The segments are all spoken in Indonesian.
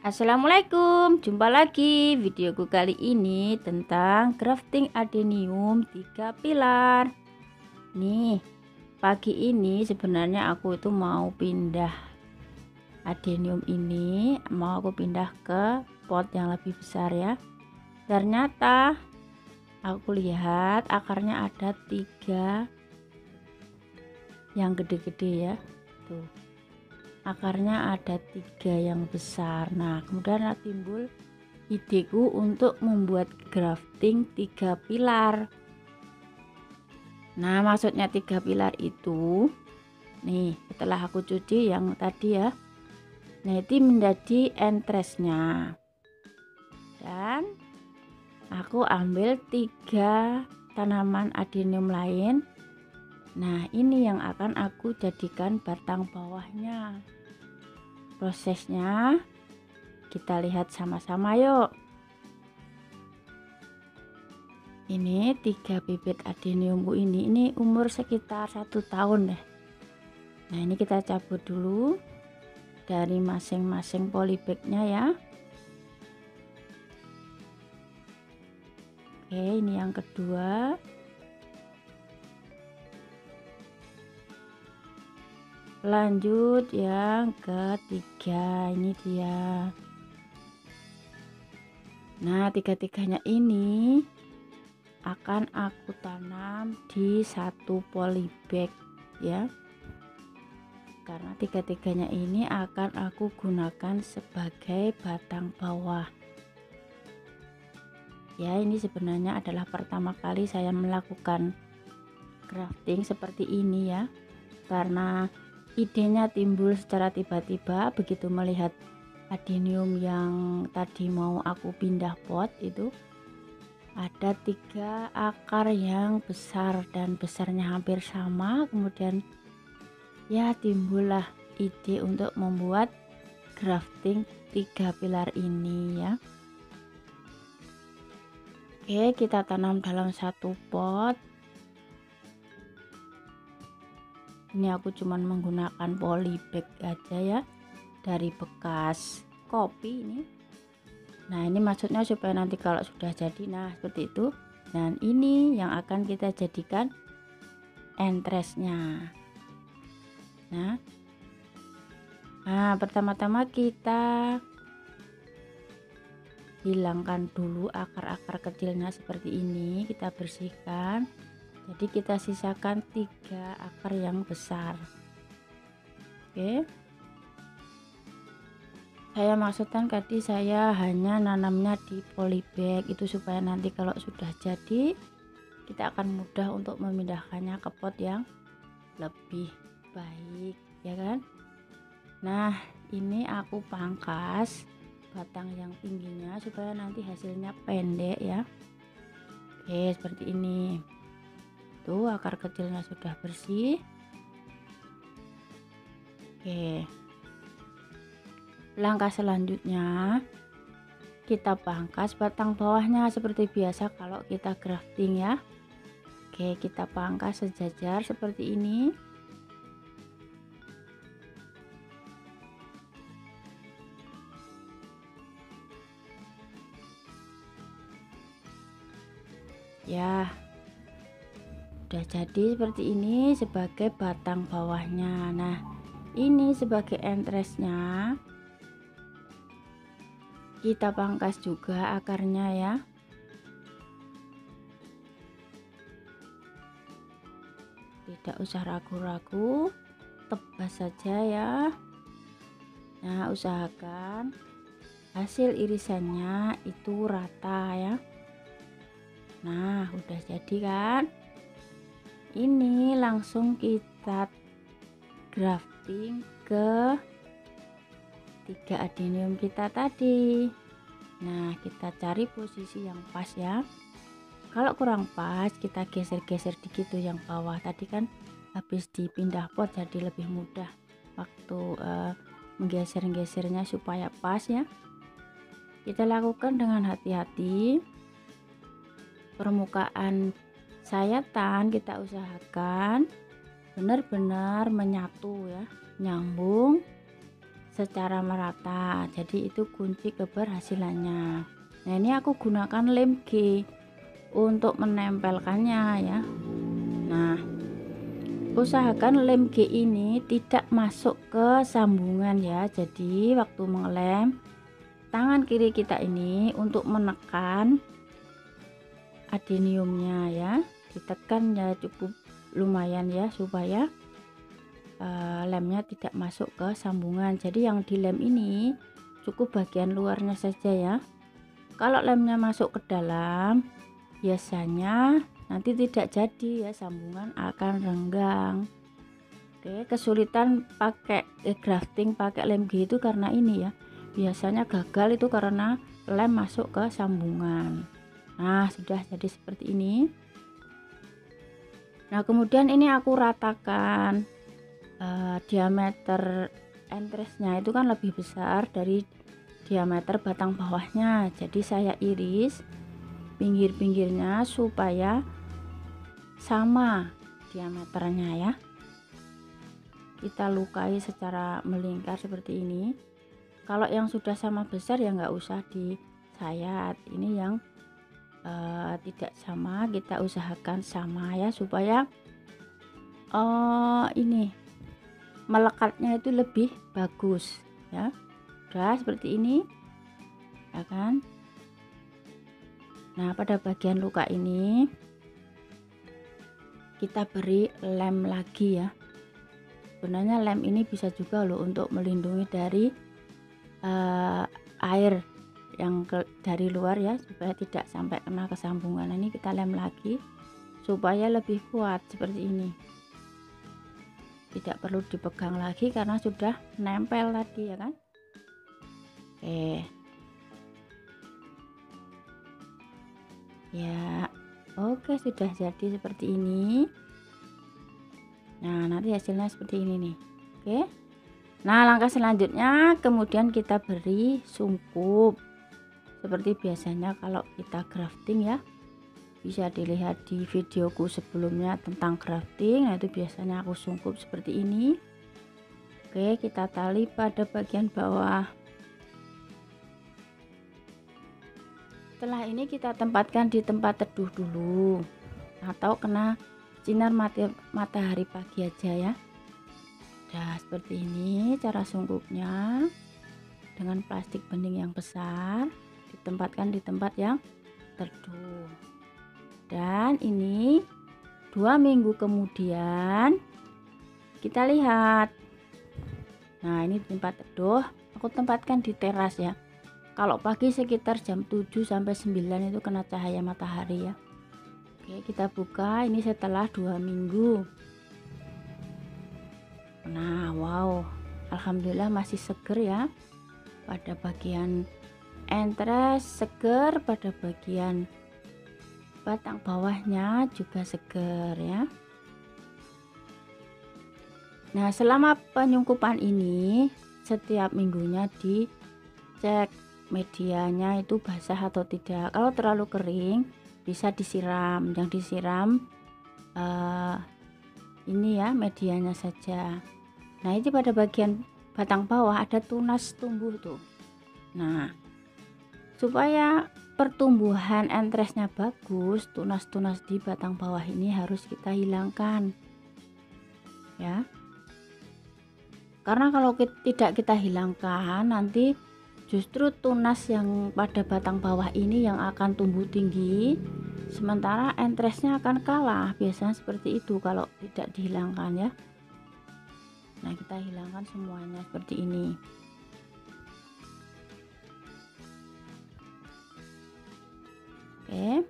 Assalamualaikum jumpa lagi videoku kali ini tentang grafting adenium tiga pilar. Nih pagi ini sebenarnya aku itu mau pindah adenium ini mau aku pindah ke pot yang lebih besar ya. Ternyata aku lihat akarnya ada tiga yang gede-gede ya. Tuh akarnya ada tiga yang besar. Nah kemudian timbul ideku untuk membuat grafting tiga pilar. Nah maksudnya tiga pilar itu nih setelah aku cuci yang tadi ya. Nah itu menjadi entresnya dan aku ambil tiga tanaman adenium lain Nah, ini yang akan aku jadikan batang bawahnya. Prosesnya kita lihat sama-sama yuk. Ini tiga bibit adeniumku ini, ini umur sekitar satu tahun deh. Nah, ini kita cabut dulu dari masing-masing polybagnya ya. Oke, ini yang kedua. Lanjut yang ketiga ini dia. Nah tiga-tiganya ini akan aku tanam di satu polybag ya. Karena tiga-tiganya ini akan aku gunakan sebagai batang bawah. Ya ini sebenarnya adalah pertama kali saya melakukan grafting seperti ini ya. Karena idenya timbul secara tiba-tiba begitu melihat adenium yang tadi mau aku pindah pot itu ada tiga akar yang besar dan besarnya hampir sama. Kemudian ya timbullah ide untuk membuat grafting tiga pilar ini ya. Oke kita tanam dalam satu pot ini aku cuman menggunakan polybag aja ya dari bekas kopi ini. Nah ini maksudnya supaya nanti kalau sudah jadi nah seperti itu. Dan ini yang akan kita jadikan entresnya nah nah pertama-tama kita hilangkan dulu akar-akar kecilnya seperti ini. Kita bersihkan jadi kita sisakan tiga akar yang besar. Oke. Saya maksudkan tadi saya hanya nanamnya di polybag itu supaya nanti kalau sudah jadi kita akan mudah untuk memindahkannya ke pot yang lebih baik ya kan? Nah ini aku pangkas batang yang tingginya supaya nanti hasilnya pendek ya. Oke seperti ini tuh akar kecilnya sudah bersih. Oke. Langkah selanjutnya kita pangkas batang bawahnya seperti biasa kalau kita grafting ya. Oke kita pangkas sejajar seperti ini. Ya udah jadi seperti ini sebagai batang bawahnya. Nah ini sebagai entresnya kita pangkas juga akarnya ya. Tidak usah ragu-ragu tebas saja ya. Nah usahakan hasil irisannya itu rata ya. Nah udah jadi kan ini langsung kita grafting ke tiga adenium kita tadi. Nah kita cari posisi yang pas ya. Kalau kurang pas kita geser-geser dikit tuh yang bawah tadi kan. Habis dipindah pot jadi lebih mudah waktu uh, menggeser-gesernya supaya pas ya. Kita lakukan dengan hati-hati. Permukaan sayatan kita usahakan benar-benar menyatu ya nyambung secara merata. Jadi itu kunci keberhasilannya. Nah ini aku gunakan lem G untuk menempelkannya ya. Nah usahakan lem G ini tidak masuk ke sambungan ya. Jadi waktu mengelem tangan kiri kita ini untuk menekan adeniumnya ya. Ditekan ya cukup lumayan ya supaya uh, lemnya tidak masuk ke sambungan. Jadi yang di lem ini cukup bagian luarnya saja ya. Kalau lemnya masuk ke dalam biasanya nanti tidak jadi ya sambungan akan renggang. Oke kesulitan pakai eh, grafting pakai lem G karena ini ya. Biasanya gagal itu karena lem masuk ke sambungan nah sudah jadi seperti ini. Nah kemudian ini aku ratakan uh, diameter entresnya itu kan lebih besar dari diameter batang bawahnya. Jadi saya iris pinggir-pinggirnya supaya sama diameternya ya. Kita lukai secara melingkar seperti ini. Kalau yang sudah sama besar ya nggak usah disayat. Ini yang uh, tidak sama kita usahakan sama ya supaya uh, ini melekatnya itu lebih bagus ya. Udah seperti ini ya kan? Nah pada bagian luka ini kita beri lem lagi ya. Sebenarnya lem ini bisa juga loh untuk melindungi dari uh, air yang ke, dari luar ya supaya tidak sampai kena kesambungan. Ini kita lem lagi supaya lebih kuat seperti ini. Tidak perlu dipegang lagi karena sudah nempel tadi ya kan? Oke. Ya oke sudah jadi seperti ini. Nah nanti hasilnya seperti ini nih. Oke. Nah, langkah selanjutnya kemudian kita beri sungkup. Seperti biasanya kalau kita grafting ya. Bisa dilihat di videoku sebelumnya tentang grafting, nah itu biasanya aku sungkup seperti ini. Oke, kita tali pada bagian bawah. Setelah ini kita tempatkan di tempat teduh dulu atau kena sinar matahari pagi aja ya. Nah, seperti ini cara sungkupnya dengan plastik bening yang besar ditempatkan di tempat yang teduh. Dan ini dua minggu kemudian kita lihat. Nah, ini tempat teduh. Aku tempatkan di teras ya. Kalau pagi sekitar jam 7 sampai 9 itu kena cahaya matahari ya. Oke, kita buka ini setelah dua minggu nah wow Alhamdulillah masih seger ya pada bagian entres seger pada bagian batang bawahnya juga seger ya. Nah selama penyungkupan ini setiap minggunya dicek medianya itu basah atau tidak. Kalau terlalu kering bisa disiram. Yang disiram uh, ini ya medianya saja. Nah, ini pada bagian batang bawah ada tunas tumbuh tuh. Nah, supaya pertumbuhan entresnya bagus, tunas-tunas di batang bawah ini harus kita hilangkan. Ya. Karena kalau kita, tidak kita hilangkan, nanti justru tunas yang pada batang bawah ini yang akan tumbuh tinggi, sementara entresnya akan kalah. Biasanya seperti itu kalau tidak dihilangkan ya nah kita hilangkan semuanya seperti ini oke.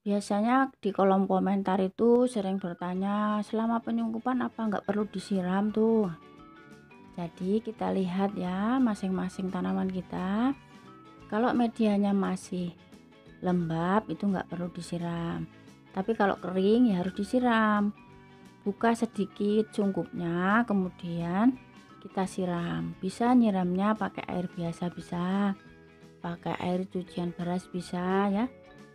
Biasanya di kolom komentar itu sering bertanya selama penyungkupan apa nggak perlu disiram tuh? Jadi kita lihat ya masing-masing tanaman kita. Kalau medianya masih lembab itu nggak perlu disiram. Tapi kalau kering ya harus disiram. Buka sedikit cungkupnya kemudian kita siram. Bisa nyiramnya pakai air biasa bisa pakai air cucian beras bisa ya.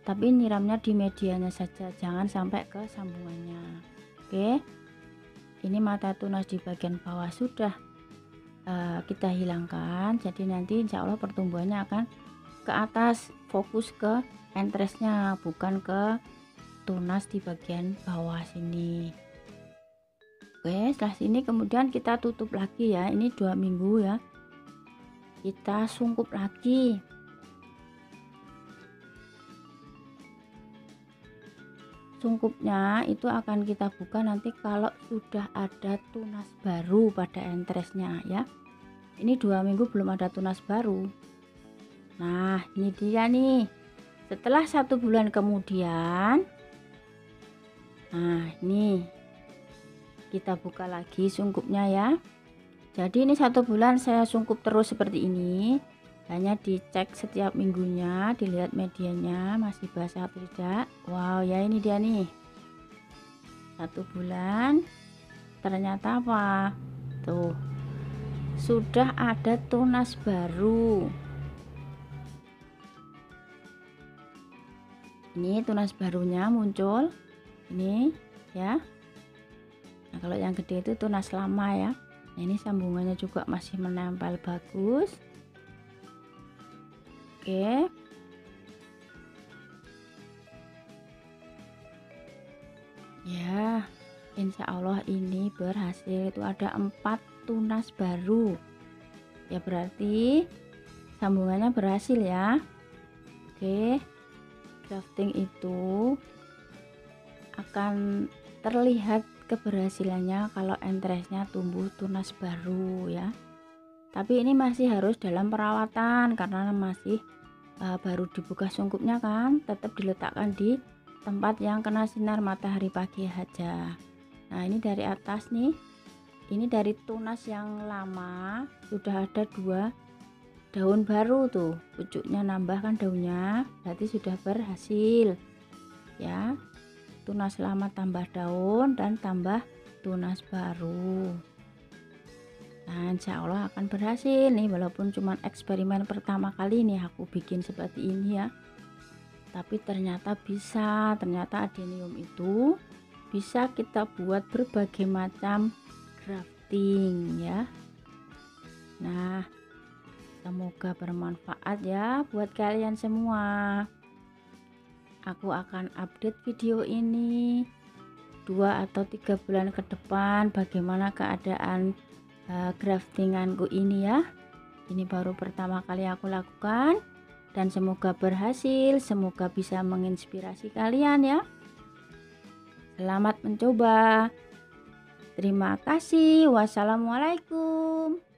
Tapi nyiramnya di medianya saja jangan sampai ke sambungannya oke. Ini mata tunas di bagian bawah sudah uh, kita hilangkan. Jadi nanti insya Allah pertumbuhannya akan ke atas fokus ke entresnya bukan ke tunas di bagian bawah sini. Oke setelah sini kemudian kita tutup lagi ya. Ini dua minggu ya. Kita sungkup lagi sungkupnya itu akan kita buka nanti kalau sudah ada tunas baru pada entresnya ya. Ini dua minggu belum ada tunas baru. Nah ini dia nih. Setelah satu bulan kemudian nah ini kita buka lagi sungkupnya ya. Jadi ini satu bulan saya sungkup terus seperti ini hanya dicek setiap minggunya dilihat medianya masih basah atau tidak. Wow ya ini dia nih. Satu bulan ternyata apa? Tuh sudah ada tunas baru. Ini tunas barunya muncul. Ini ya. Nah kalau yang gede itu tunas lama ya. Nah, ini sambungannya juga masih menempel bagus Oke. Ya, insya Allah ini berhasil. Itu ada empat tunas baru. Ya berarti sambungannya berhasil ya. Oke, grafting itu akan terlihat keberhasilannya kalau entresnya tumbuh tunas baru ya tapi ini masih harus dalam perawatan karena masih uh, baru dibuka sungkupnya kan tetap diletakkan di tempat yang kena sinar matahari pagi aja. Nah ini dari atas nih. Ini dari tunas yang lama sudah ada dua daun baru tuh. Pucuknya nambah kan daunnya berarti sudah berhasil. Ya tunas lama tambah daun dan tambah tunas baru insya Allah akan berhasil nih walaupun cuma eksperimen pertama kali nih aku bikin seperti ini ya. Tapi ternyata bisa, ternyata adenium itu bisa kita buat berbagai macam grafting ya. Nah, semoga bermanfaat ya buat kalian semua. Aku akan update video ini dua atau tiga bulan ke depan bagaimana keadaan uh, graftinganku ini ya. Ini baru pertama kali aku lakukan dan semoga berhasil semoga bisa menginspirasi kalian ya. Selamat mencoba. Terima kasih. Wassalamualaikum